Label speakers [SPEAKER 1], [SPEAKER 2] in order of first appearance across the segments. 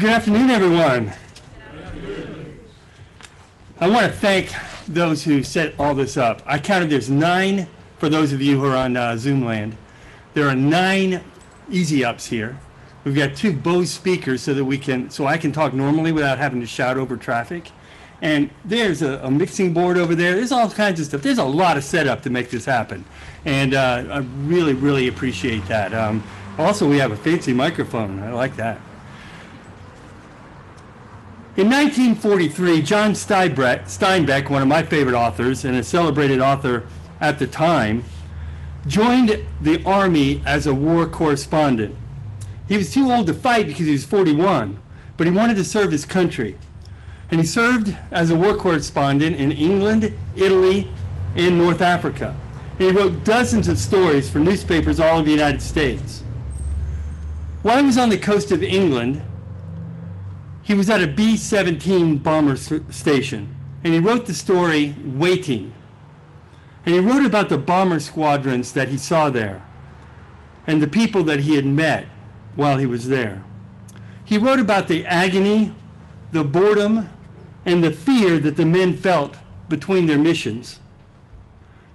[SPEAKER 1] Good afternoon, everyone. I want to thank those who set all this up. I counted there's nine, for those of you who are on uh, Zoom land, there are nine easy ups here. We've got two Bose speakers so that we can, so I can talk normally without having to shout over traffic. And there's a, a mixing board over there. There's all kinds of stuff. There's a lot of setup to make this happen. And uh, I really, really appreciate that. Um, also, we have a fancy microphone. I like that. In 1943, John Steinbeck, one of my favorite authors and a celebrated author at the time, joined the Army as a war correspondent. He was too old to fight because he was 41, but he wanted to serve his country. And he served as a war correspondent in England, Italy, and North Africa. And he wrote dozens of stories for newspapers all over the United States. While he was on the coast of England, he was at a B 17 bomber station, and he wrote the story Waiting. And he wrote about the bomber squadrons that he saw there and the people that he had met while he was there. He wrote about the agony, the boredom, and the fear that the men felt between their missions.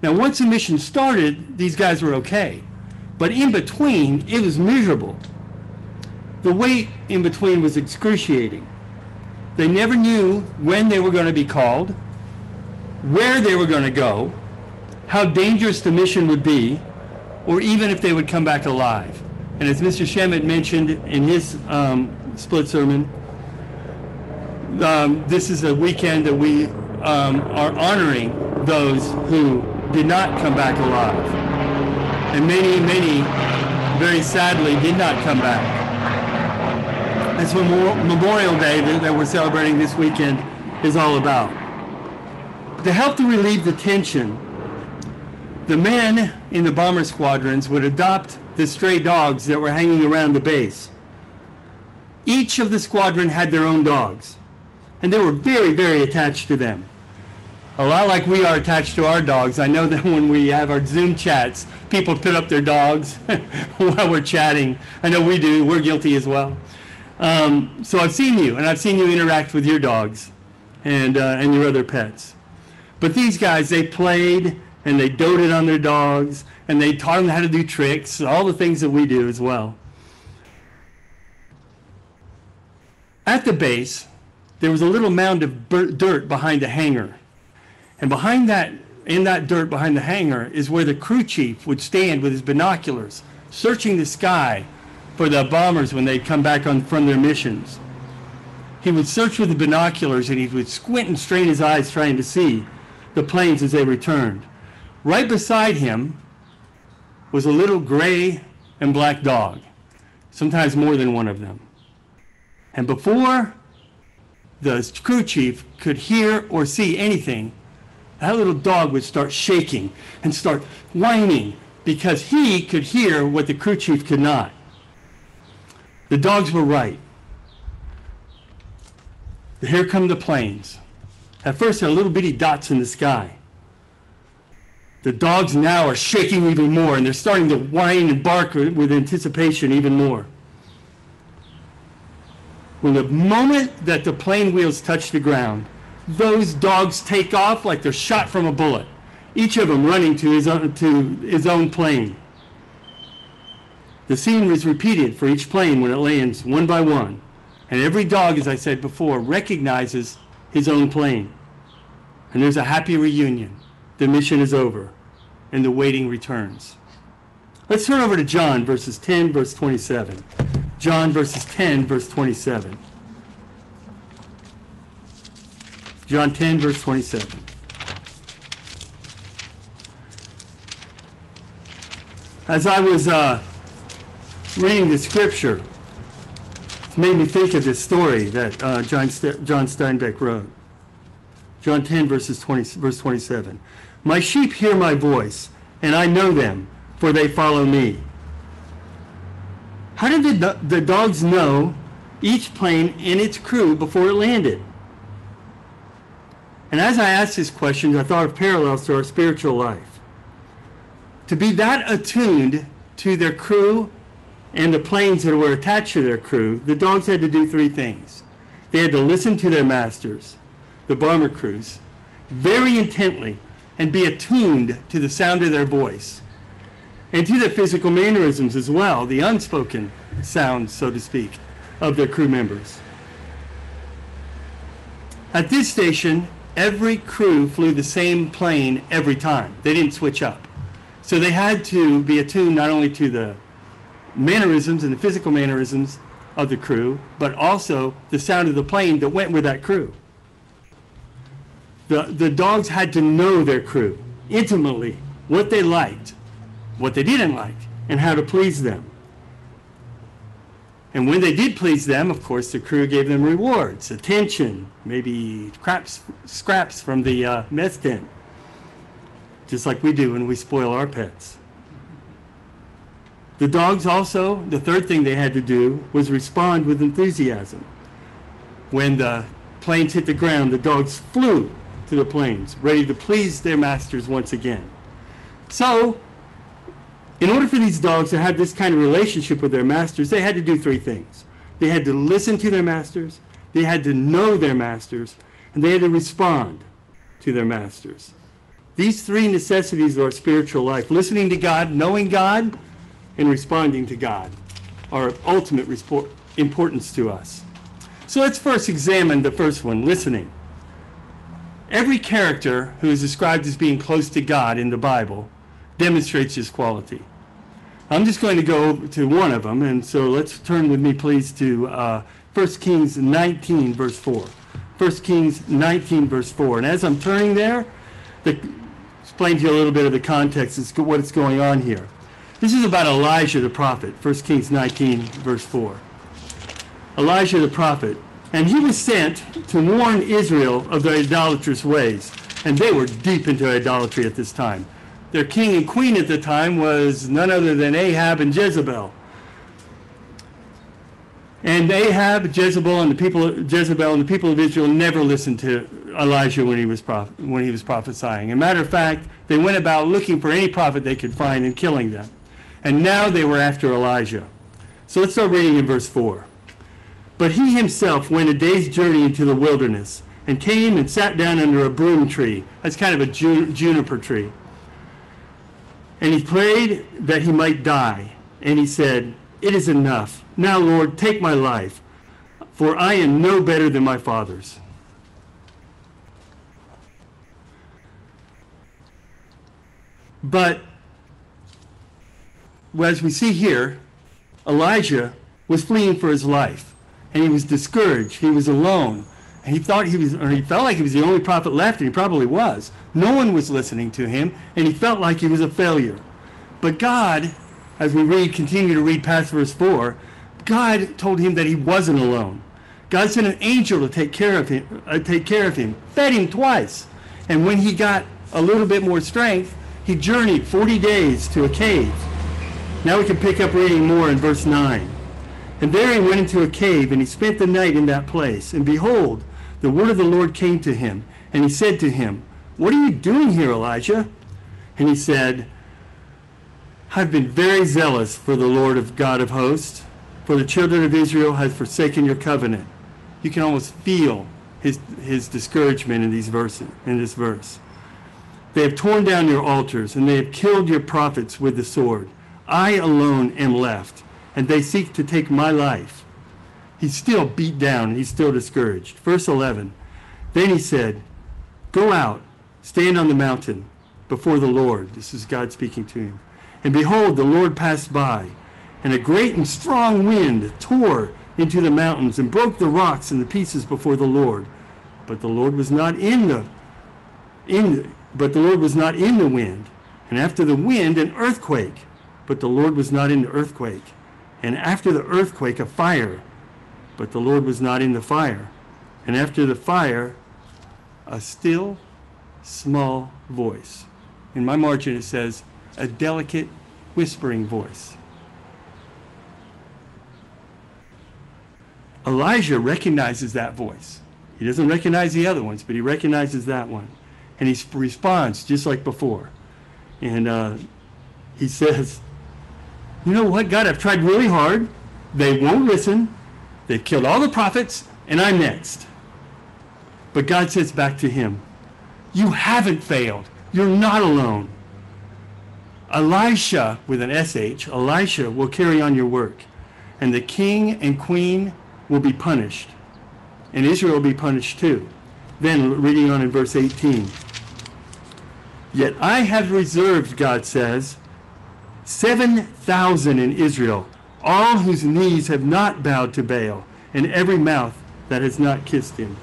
[SPEAKER 1] Now, once the mission started, these guys were okay. But in between, it was miserable. The wait in between was excruciating. They never knew when they were going to be called, where they were going to go, how dangerous the mission would be, or even if they would come back alive. And as Mr. Shemet mentioned in his um, split sermon, um, this is a weekend that we um, are honoring those who did not come back alive. And many, many, very sadly, did not come back. That's what Memorial Day that we're celebrating this weekend is all about. To help to relieve the tension, the men in the bomber squadrons would adopt the stray dogs that were hanging around the base. Each of the squadron had their own dogs, and they were very, very attached to them. A lot like we are attached to our dogs. I know that when we have our Zoom chats, people put up their dogs while we're chatting. I know we do. We're guilty as well. Um, so I've seen you, and I've seen you interact with your dogs and, uh, and your other pets. But these guys, they played and they doted on their dogs and they taught them how to do tricks, all the things that we do as well. At the base, there was a little mound of dirt behind the hangar. And behind that, in that dirt behind the hangar, is where the crew chief would stand with his binoculars, searching the sky for the bombers when they'd come back on from their missions. He would search with the binoculars and he would squint and strain his eyes trying to see the planes as they returned. Right beside him was a little gray and black dog, sometimes more than one of them. And before the crew chief could hear or see anything, that little dog would start shaking and start whining because he could hear what the crew chief could not. The dogs were right. Here come the planes. At first, they're little bitty dots in the sky. The dogs now are shaking even more, and they're starting to whine and bark with anticipation even more. When the moment that the plane wheels touch the ground, those dogs take off like they're shot from a bullet, each of them running to his own, to his own plane. The scene was repeated for each plane when it lands one by one. And every dog, as I said before, recognizes his own plane. And there's a happy reunion. The mission is over, and the waiting returns. Let's turn over to John, verses 10, verse 27. John, verses 10, verse 27. John 10, verse 27. As I was uh, reading the scripture made me think of this story that uh, John, St- John Steinbeck wrote. John 10, verses 20, verse 27. My sheep hear my voice, and I know them, for they follow me. How did the, the dogs know each plane and its crew before it landed? And as I asked this question, I thought of parallels to our spiritual life. To be that attuned to their crew and the planes that were attached to their crew, the dogs had to do three things. They had to listen to their masters, the bomber crews, very intently and be attuned to the sound of their voice and to their physical mannerisms as well, the unspoken sounds, so to speak, of their crew members. At this station, every crew flew the same plane every time. They didn't switch up. So they had to be attuned not only to the mannerisms and the physical mannerisms of the crew, but also the sound of the plane that went with that crew. The, the dogs had to know their crew intimately, what they liked, what they didn't like, and how to please them. And when they did please them, of course, the crew gave them rewards, attention, maybe scraps, scraps from the uh, mess tent, just like we do when we spoil our pets. The dogs also, the third thing they had to do was respond with enthusiasm. When the planes hit the ground, the dogs flew to the planes, ready to please their masters once again. So, in order for these dogs to have this kind of relationship with their masters, they had to do three things. They had to listen to their masters, they had to know their masters, and they had to respond to their masters. These three necessities of our spiritual life, listening to God, knowing God, and responding to God, are of ultimate importance to us. So let's first examine the first one, listening. Every character who is described as being close to God in the Bible demonstrates this quality. I'm just going to go to one of them, and so let's turn with me, please, to uh, 1 Kings 19, verse 4. 1 Kings 19, verse 4. And as I'm turning there, the, explain to you a little bit of the context as to what is going on here. This is about Elijah the prophet, 1 Kings 19, verse 4. Elijah the prophet. And he was sent to warn Israel of their idolatrous ways. And they were deep into idolatry at this time their king and queen at the time was none other than Ahab and Jezebel. And Ahab, Jezebel, and the people Jezebel and the people of Israel never listened to Elijah when he was when he was prophesying. As a matter of fact, they went about looking for any prophet they could find and killing them. And now they were after Elijah. So let's start reading in verse 4. But he himself went a day's journey into the wilderness and came and sat down under a broom tree. That's kind of a juniper tree and he prayed that he might die. And he said, It is enough. Now, Lord, take my life, for I am no better than my fathers. But as we see here, Elijah was fleeing for his life, and he was discouraged. He was alone. And he thought he was, or he felt like he was the only prophet left, and he probably was. No one was listening to him, and he felt like he was a failure. But God, as we read, continue to read past verse 4, God told him that he wasn't alone. God sent an angel to take care of him, uh, take care of him, fed him twice. And when he got a little bit more strength, he journeyed 40 days to a cave. Now we can pick up reading more in verse 9. And there he went into a cave, and he spent the night in that place. And behold, the word of the Lord came to him, and he said to him, What are you doing here, Elijah? And he said, I've been very zealous for the Lord of God of hosts, for the children of Israel have forsaken your covenant. You can almost feel his, his discouragement in these verses, in this verse. They have torn down your altars, and they have killed your prophets with the sword. I alone am left, and they seek to take my life. He's still beat down. He's still discouraged. Verse 11. Then he said, Go out, stand on the mountain before the Lord. This is God speaking to him. And behold, the Lord passed by, and a great and strong wind tore into the mountains and broke the rocks into pieces before the Lord. But the Lord was not in the in the, but the Lord was not in the wind. And after the wind, an earthquake. But the Lord was not in the earthquake. And after the earthquake, a fire but the Lord was not in the fire. And after the fire, a still, small voice. In my margin, it says, a delicate, whispering voice. Elijah recognizes that voice. He doesn't recognize the other ones, but he recognizes that one. And he responds just like before. And uh, he says, You know what, God, I've tried really hard. They won't listen. They've killed all the prophets, and I'm next. But God says back to him, You haven't failed. You're not alone. Elisha, with an SH, Elisha will carry on your work, and the king and queen will be punished, and Israel will be punished too. Then, reading on in verse 18. Yet I have reserved, God says, 7,000 in Israel, all whose knees have not bowed to Baal, and every mouth that has not kissed him.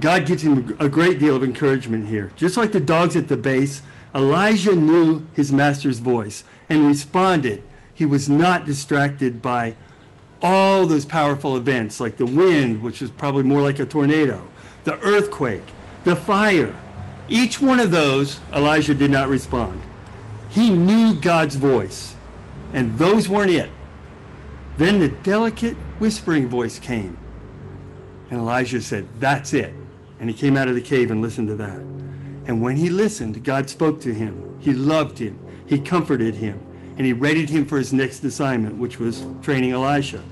[SPEAKER 1] God gives him a great deal of encouragement here. Just like the dogs at the base, Elijah knew his master's voice and responded. He was not distracted by all those powerful events, like the wind, which was probably more like a tornado, the earthquake, the fire. Each one of those, Elijah did not respond. He knew God's voice, and those weren't it. Then the delicate whispering voice came, and Elijah said, That's it. And he came out of the cave and listened to that. And when he listened, God spoke to him. He loved him. He comforted him. And he readied him for his next assignment, which was training Elisha.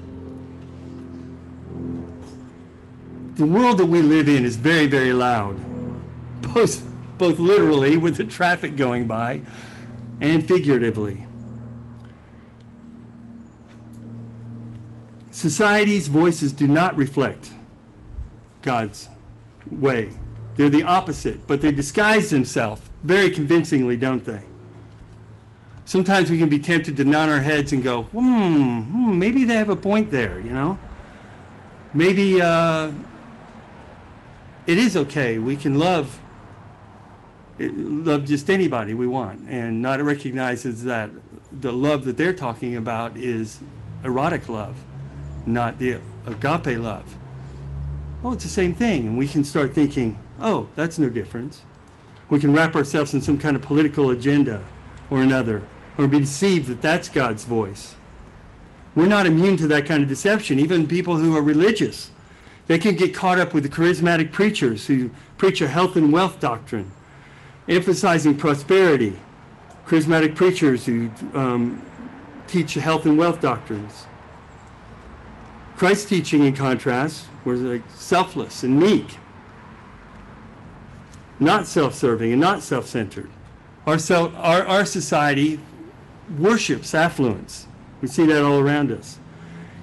[SPEAKER 1] The world that we live in is very, very loud, both, both literally with the traffic going by and figuratively. Society's voices do not reflect God's way. They're the opposite, but they disguise themselves very convincingly, don't they? Sometimes we can be tempted to nod our heads and go, hmm, hmm maybe they have a point there, you know? Maybe uh, it is okay. We can love love just anybody we want and not recognizes that the love that they're talking about is erotic love, not the agape love oh, it's the same thing. And we can start thinking, oh, that's no difference. We can wrap ourselves in some kind of political agenda or another, or be deceived that that's God's voice. We're not immune to that kind of deception. Even people who are religious, they can get caught up with the charismatic preachers who preach a health and wealth doctrine, emphasizing prosperity. Charismatic preachers who um, teach health and wealth doctrines. Christ's teaching, in contrast, was like selfless and meek, not self-serving and not self-centered. Our, self, our, our society worships affluence. We see that all around us.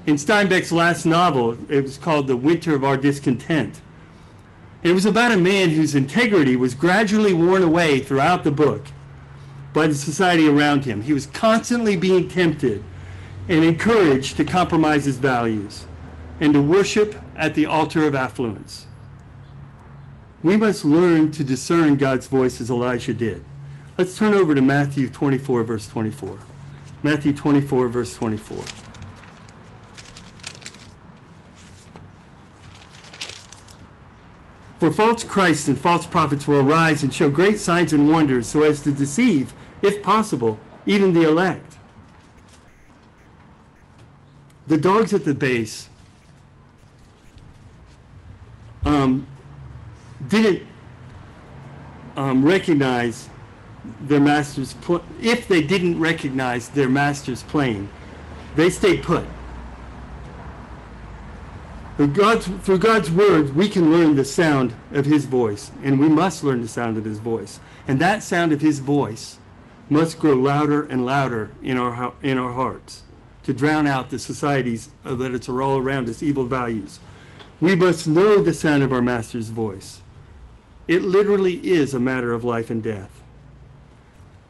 [SPEAKER 1] In Steinbeck's last novel, it was called The Winter of Our Discontent. It was about a man whose integrity was gradually worn away throughout the book by the society around him. He was constantly being tempted and encouraged to compromise his values and to worship at the altar of affluence. We must learn to discern God's voice as Elijah did. Let's turn over to Matthew 24, verse 24. Matthew 24, verse 24. For false Christs and false prophets will arise and show great signs and wonders so as to deceive, if possible, even the elect. The dogs at the base um, didn't um, recognize their master's pl- if they didn't recognize their master's plane, they stayed put. God's, through God's word, we can learn the sound of his voice, and we must learn the sound of his voice. And that sound of his voice must grow louder and louder in our, in our hearts to drown out the societies that are all around us, evil values. We must know the sound of our Master's voice. It literally is a matter of life and death.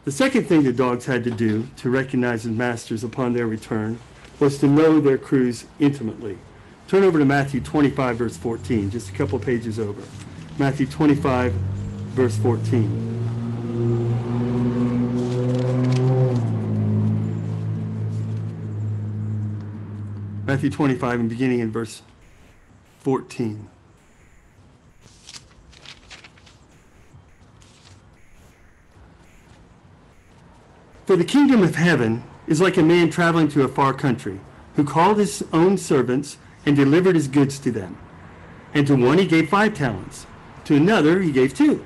[SPEAKER 1] The second thing the dogs had to do to recognize the masters upon their return was to know their crews intimately. Turn over to Matthew 25, verse 14, just a couple pages over. Matthew 25, verse 14. Matthew 25 and beginning in verse 14. For the kingdom of heaven is like a man traveling to a far country, who called his own servants and delivered his goods to them. And to one he gave five talents, to another he gave two,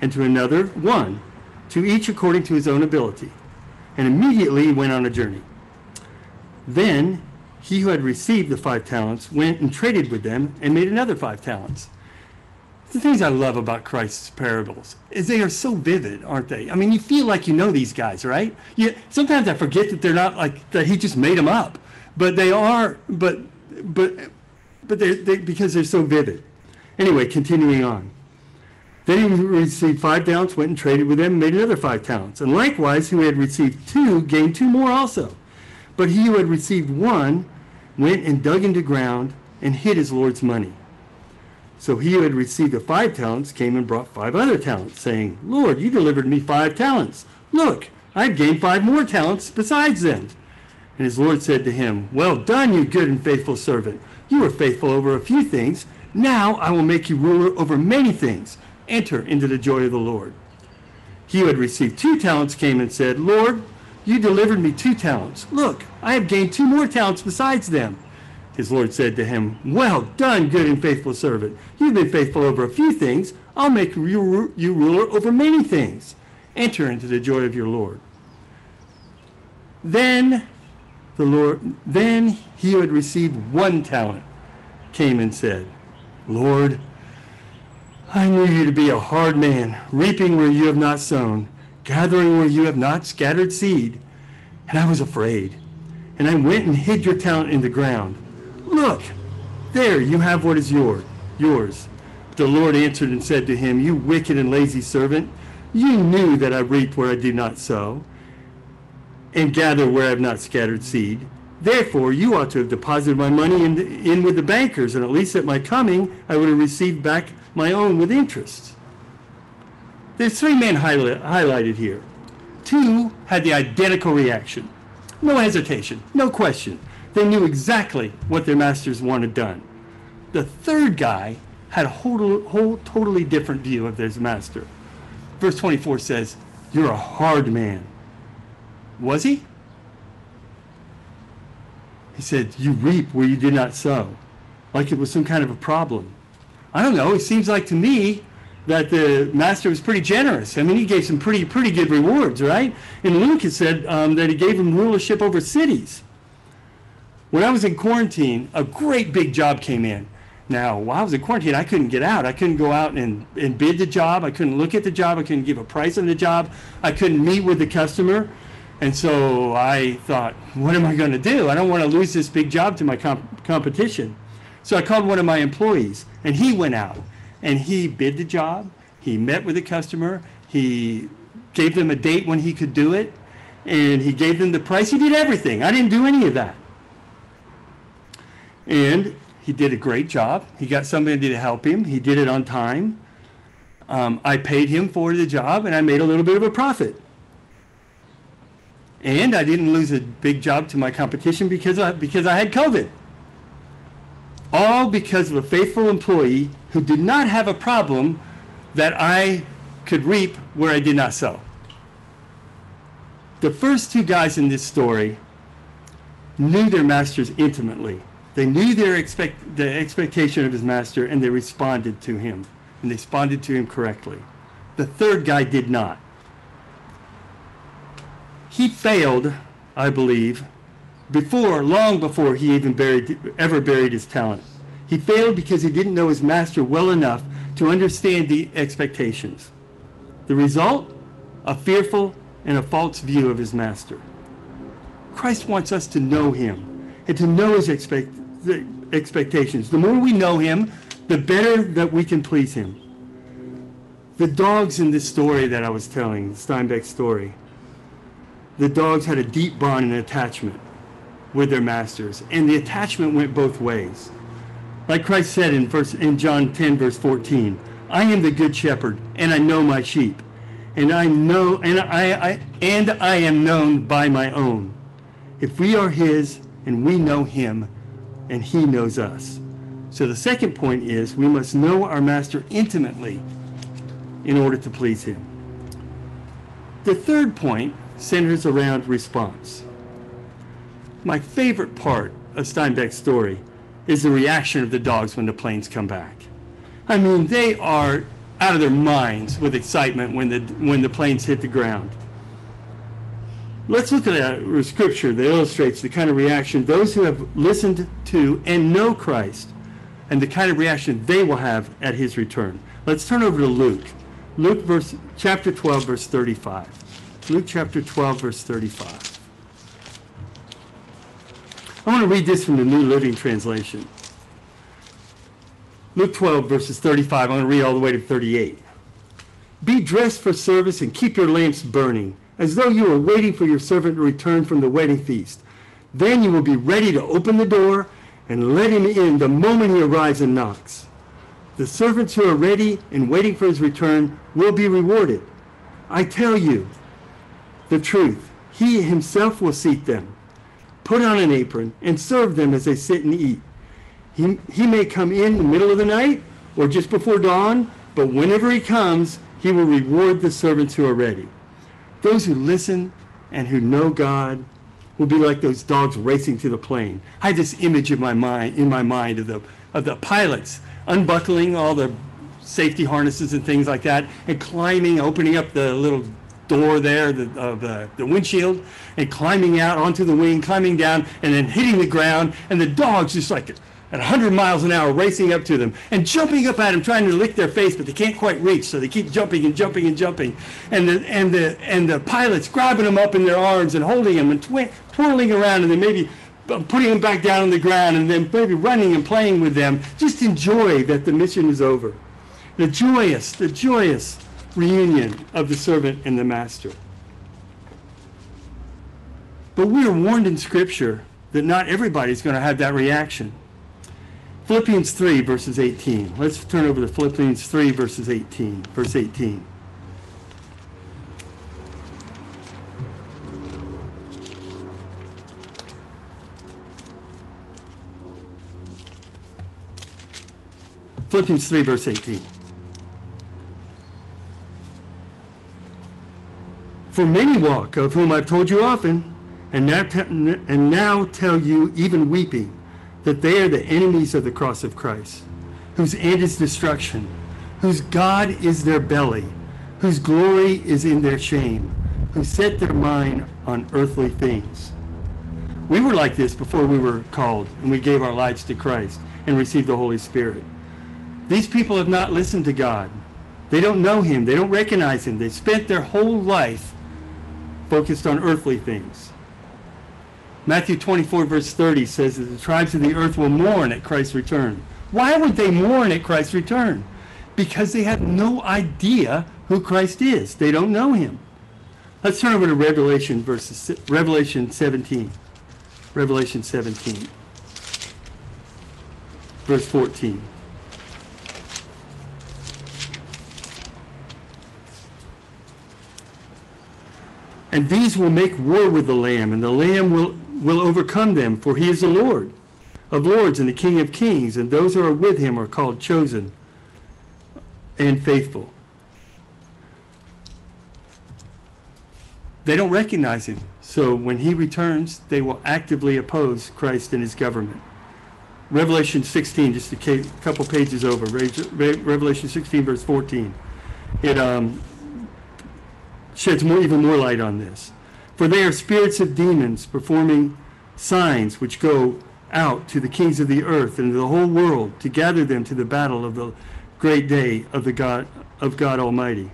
[SPEAKER 1] and to another one, to each according to his own ability. And immediately he went on a journey. Then he who had received the five talents went and traded with them and made another five talents. The things I love about Christ's parables is they are so vivid, aren't they? I mean, you feel like you know these guys, right? You, sometimes I forget that they're not like that he just made them up, but they are. But but but they're, they because they're so vivid. Anyway, continuing on. Then he received five talents, went and traded with them, made another five talents. And likewise, who had received two gained two more also. But he who had received one went and dug into ground and hid his Lord's money. So he who had received the five talents came and brought five other talents, saying, Lord, you delivered me five talents. Look, I've gained five more talents besides them. And his Lord said to him, Well done, you good and faithful servant. You were faithful over a few things. Now I will make you ruler over many things. Enter into the joy of the Lord. He who had received two talents came and said, Lord, you delivered me two talents. Look, I have gained two more talents besides them. His Lord said to him, Well done, good and faithful servant. You've been faithful over a few things. I'll make you, you ruler over many things. Enter into the joy of your Lord. Then the Lord, then he who had received one talent came and said, Lord, I knew you to be a hard man, reaping where you have not sown, gathering where you have not scattered seed. And I was afraid. And I went and hid your talent in the ground. Look, there you have what is yours. Yours. The Lord answered and said to him, You wicked and lazy servant, you knew that I reaped where I did not sow, and gather where I have not scattered seed. Therefore, you ought to have deposited my money in, in with the bankers, and at least at my coming I would have received back my own with interest. There's three men highlight, highlighted here. Two had the identical reaction. No hesitation, no question. They knew exactly what their masters wanted done. The third guy had a whole, whole totally different view of his master. Verse 24 says, You're a hard man. Was he? He said, You reap where you did not sow. Like it was some kind of a problem. I don't know. It seems like to me that the master was pretty generous. I mean, he gave some pretty pretty good rewards, right? In Luke, it said um, that he gave him rulership over cities. When I was in quarantine, a great big job came in. Now, while I was in quarantine, I couldn't get out. I couldn't go out and, and bid the job. I couldn't look at the job. I couldn't give a price on the job. I couldn't meet with the customer. And so I thought, what am I going to do? I don't want to lose this big job to my comp- competition. So I called one of my employees, and he went out and he bid the job. He met with the customer. He gave them a date when he could do it, and he gave them the price. He did everything. I didn't do any of that. And he did a great job. He got somebody to help him. He did it on time. Um, I paid him for the job, and I made a little bit of a profit. And I didn't lose a big job to my competition because I, because I had COVID. All because of a faithful employee who did not have a problem that I could reap where I did not sow. The first two guys in this story knew their masters intimately. They knew their expect, the expectation of his master and they responded to him. And they responded to him correctly. The third guy did not. He failed, I believe, before, long before he even buried, ever buried his talent. He failed because he didn't know his master well enough to understand the expectations. The result? A fearful and a false view of his master. Christ wants us to know him and to know his expect, the expectations. The more we know him, the better that we can please him. The dogs in this story that I was telling, Steinbeck's story, the dogs had a deep bond and attachment with their masters, and the attachment went both ways. Like Christ said in, verse, in John 10, verse 14, I am the good shepherd, and I know my sheep, and I know and I, I and I am known by my own. If we are his and we know him, and he knows us. So the second point is we must know our master intimately in order to please him. The third point centers around response. My favorite part of Steinbeck's story is the reaction of the dogs when the planes come back. I mean, they are out of their minds with excitement when the, when the planes hit the ground. Let's look at a scripture that illustrates the kind of reaction those who have listened to and know Christ and the kind of reaction they will have at his return. Let's turn over to Luke. Luke verse, chapter 12, verse 35. Luke chapter 12, verse 35. I want to read this from the New Living Translation. Luke 12, verses 35. I'm going to read all the way to 38. Be dressed for service and keep your lamps burning as though you were waiting for your servant to return from the wedding feast. Then you will be ready to open the door and let him in the moment he arrives and knocks. The servants who are ready and waiting for his return will be rewarded. I tell you the truth. He himself will seat them, put on an apron, and serve them as they sit and eat. He, he may come in the middle of the night or just before dawn, but whenever he comes, he will reward the servants who are ready. Those who listen and who know God will be like those dogs racing to the plane. I had this image in my mind in my mind of the of the pilots unbuckling all the safety harnesses and things like that and climbing, opening up the little door there the, of the, the windshield and climbing out onto the wing, climbing down and then hitting the ground and the dogs just like at 100 miles an hour racing up to them and jumping up at them trying to lick their face but they can't quite reach so they keep jumping and jumping and jumping. And the and the and the pilots grabbing them up in their arms and holding them and twi- twirling around and then maybe putting them back down on the ground and then maybe running and playing with them. Just enjoy that the mission is over. The joyous the joyous reunion of the servant and the master but we are warned in scripture that not everybody's going to have that reaction Philippians 3, verses 18. Let's turn over to Philippians 3, verses 18. Verse 18. Philippians 3, verse 18. For many walk, of whom I've told you often, and now, and now tell you, even weeping, that they are the enemies of the cross of Christ, whose end is destruction, whose God is their belly, whose glory is in their shame, who set their mind on earthly things. We were like this before we were called and we gave our lives to Christ and received the Holy Spirit. These people have not listened to God. They don't know Him. They don't recognize Him. They spent their whole life focused on earthly things. Matthew 24, verse 30 says that the tribes of the earth will mourn at Christ's return. Why would they mourn at Christ's return? Because they have no idea who Christ is. They don't know him. Let's turn over to Revelation verses Revelation 17. Revelation 17. Verse 14. And these will make war with the Lamb, and the Lamb will will overcome them, for he is the Lord of lords and the King of kings, and those who are with him are called chosen and faithful. They don't recognize him, so when he returns, they will actively oppose Christ and his government. Revelation 16, just a couple pages over, Revelation 16, verse 14. It um, sheds more, even more light on this. For they are spirits of demons performing signs which go out to the kings of the earth and to the whole world to gather them to the battle of the great day of the God of God Almighty.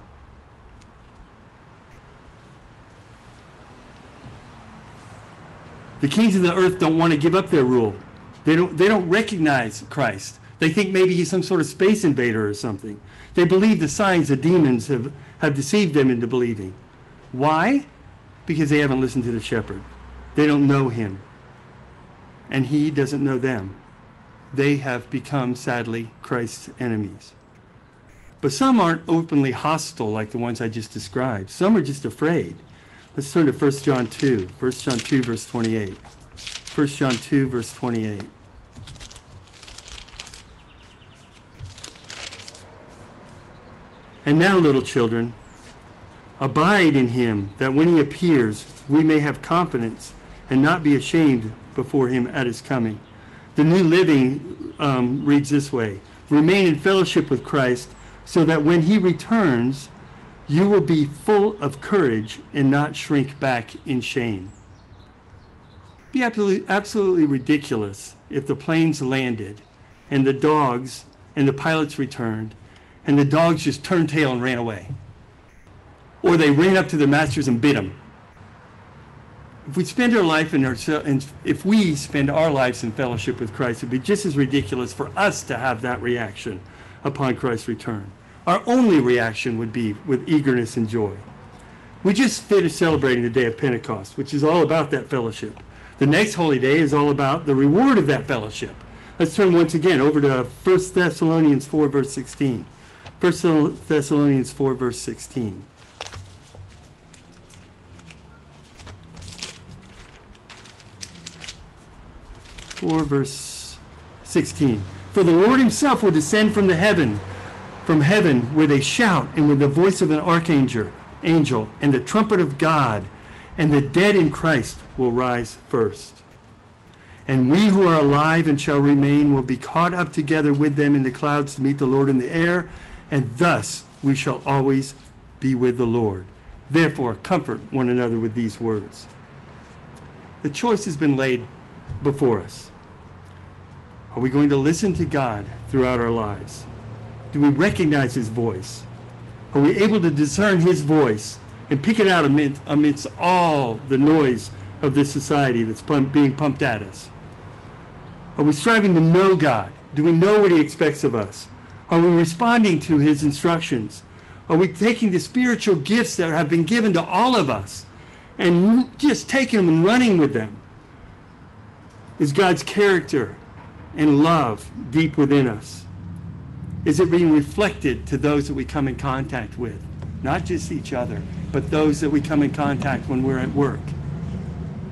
[SPEAKER 1] The kings of the earth don't want to give up their rule. They don't they don't recognize Christ. They think maybe he's some sort of space invader or something. They believe the signs the demons have, have deceived them into believing. Why? because they haven't listened to the shepherd. They don't know him. And he doesn't know them. They have become, sadly, Christ's enemies. But some aren't openly hostile like the ones I just described. Some are just afraid. Let's turn to 1 John 2. 1 John 2, verse 28. 1 John 2, verse 28. And now, little children, Abide in him, that when he appears, we may have confidence and not be ashamed before him at his coming. The New Living um, reads this way Remain in fellowship with Christ, so that when he returns, you will be full of courage and not shrink back in shame. Be absolutely, absolutely ridiculous if the planes landed and the dogs and the pilots returned and the dogs just turned tail and ran away. Or they ran up to their masters and bit them. If we spend our life in our, and if we spend our lives in fellowship with Christ, it'd be just as ridiculous for us to have that reaction upon Christ's return. Our only reaction would be with eagerness and joy. We just finished celebrating the day of Pentecost, which is all about that fellowship. The next holy day is all about the reward of that fellowship. Let's turn once again over to 1 Thessalonians 4, verse 16. 1 Thessalonians 4, verse 16. Four verse sixteen. For the Lord himself will descend from the heaven from heaven with a shout and with the voice of an archangel, angel, and the trumpet of God, and the dead in Christ will rise first. And we who are alive and shall remain will be caught up together with them in the clouds to meet the Lord in the air, and thus we shall always be with the Lord. Therefore, comfort one another with these words. The choice has been laid before us. Are we going to listen to God throughout our lives? Do we recognize his voice? Are we able to discern his voice and pick it out amidst, amidst all the noise of this society that's pump, being pumped at us? Are we striving to know God? Do we know what he expects of us? Are we responding to his instructions? Are we taking the spiritual gifts that have been given to all of us and just taking them and running with them? Is God's character and love deep within us? Is it being reflected to those that we come in contact with? Not just each other, but those that we come in contact when we're at work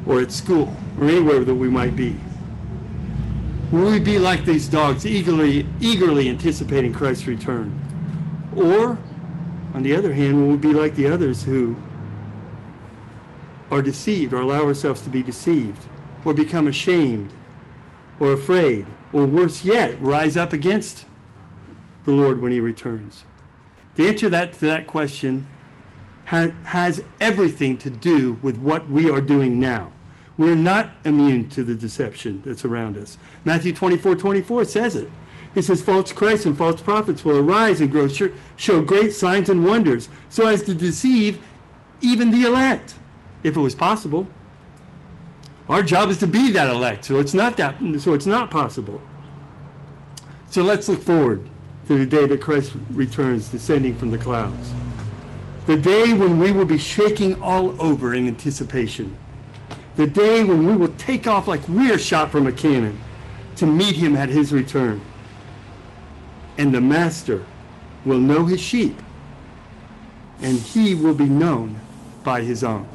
[SPEAKER 1] or at school or anywhere that we might be. Will we be like these dogs, eagerly, eagerly anticipating Christ's return? Or, on the other hand, will we be like the others who are deceived or allow ourselves to be deceived or become ashamed or afraid or worse yet, rise up against the Lord when he returns? The answer to that, to that question ha- has everything to do with what we are doing now. We're not immune to the deception that's around us. Matthew 24, 24 says it. It says, false Christs and false prophets will arise and grow, show great signs and wonders, so as to deceive even the elect, if it was possible. Our job is to be that elect, so it's not that, so it's not possible. So let's look forward to the day that Christ returns, descending from the clouds. The day when we will be shaking all over in anticipation. The day when we will take off like we are shot from a cannon to meet him at his return. And the master will know his sheep, and he will be known by his own.